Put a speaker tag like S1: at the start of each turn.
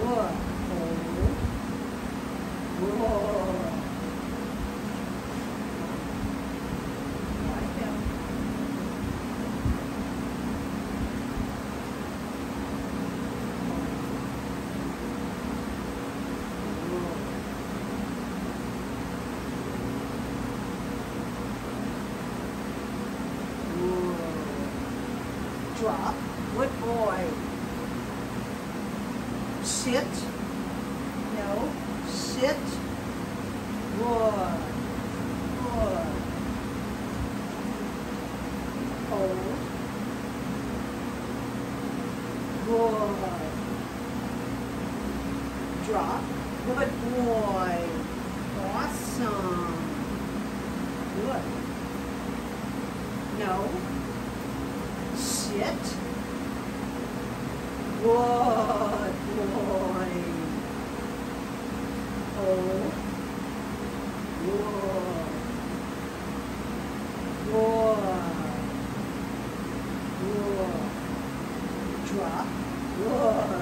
S1: của tổ của Drop. Wood boy. Sit. No. Sit. Good. Good. Hold. Good. Drop. Good boy. Awesome. Good. No. Sit. Good. 우와. 좋아. 우와.